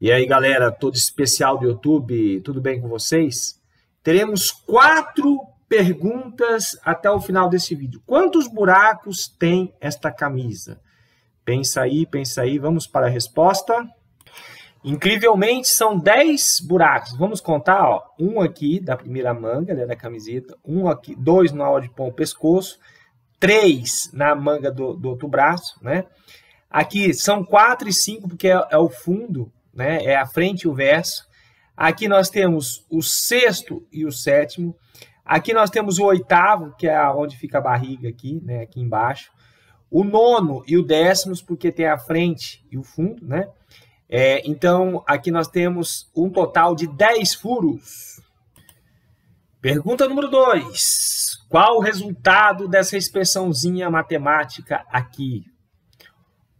E aí, galera, todo especial do YouTube, tudo bem com vocês? Teremos quatro perguntas até o final desse vídeo. Quantos buracos tem esta camisa? Pensa aí, pensa aí, vamos para a resposta. Incrivelmente, são 10 buracos. Vamos contar, ó. Um aqui da primeira manga né, da camiseta, um aqui, dois no áudio de pão pescoço, três na manga do, do outro braço, né? Aqui são quatro e cinco, porque é, é o fundo né? É a frente e o verso. Aqui nós temos o sexto e o sétimo. Aqui nós temos o oitavo, que é onde fica a barriga aqui, né? Aqui embaixo. O nono e o décimo, porque tem a frente e o fundo, né? É, então, aqui nós temos um total de 10 furos. Pergunta número 2. Qual o resultado dessa expressãozinha matemática aqui?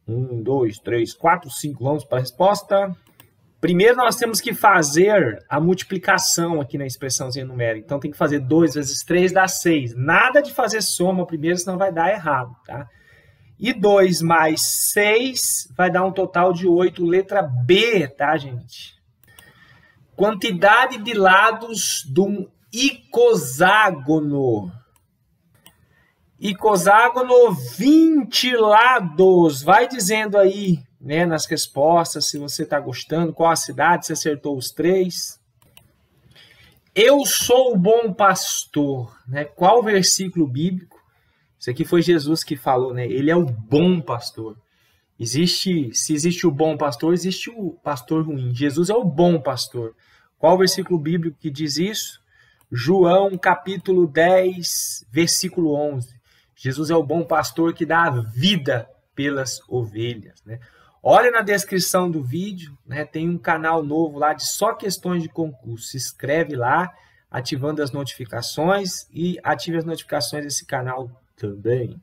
Um, dois, três, quatro, cinco. Vamos para a resposta. Primeiro, nós temos que fazer a multiplicação aqui na expressãozinha numérica. Então, tem que fazer 2 vezes 3 dá 6. Nada de fazer soma primeiro, senão vai dar errado, tá? E 2 mais 6 vai dar um total de 8, letra B, tá, gente? Quantidade de lados de um icoságono. Icoságono, 20 lados. Vai dizendo aí né, nas respostas se você está gostando, qual a cidade, se acertou os três. Eu sou o bom pastor. Né? Qual versículo bíblico? Isso aqui foi Jesus que falou, né? Ele é o bom pastor. Existe, se existe o bom pastor, existe o pastor ruim. Jesus é o bom pastor. Qual versículo bíblico que diz isso? João capítulo 10, versículo 11. Jesus é o bom pastor que dá a vida pelas ovelhas. Né? Olha na descrição do vídeo, né? tem um canal novo lá de só questões de concurso. Se inscreve lá, ativando as notificações e ative as notificações desse canal também.